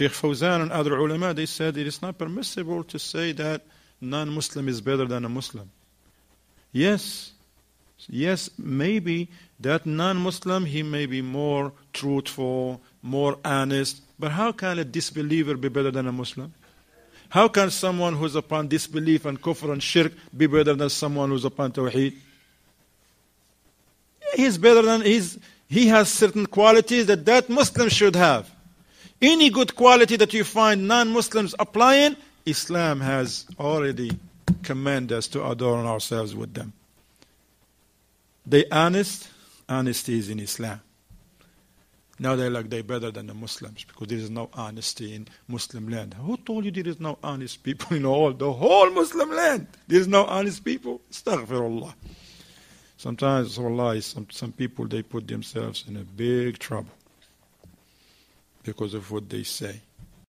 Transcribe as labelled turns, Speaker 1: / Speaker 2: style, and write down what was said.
Speaker 1: Sheikh Fawzan and other ulama, they said it is not permissible to say that non-Muslim is better than a Muslim. Yes, yes, maybe that non-Muslim, he may be more truthful, more honest, but how can a disbeliever be better than a Muslim? How can someone who's upon disbelief and kufr and shirk be better than someone who's upon tawheed? He's better than, he's, he has certain qualities that that Muslim should have. Any good quality that you find non-Muslims applying, Islam has already commanded us to adorn ourselves with them. They honest, honesty is in Islam. Now they're like they're better than the Muslims because there is no honesty in Muslim land. Who told you there is no honest people in all the whole Muslim land? There is no honest people. Astaghfirullah. Sometimes, Allah, some, some people they put themselves in a big trouble because of what they say.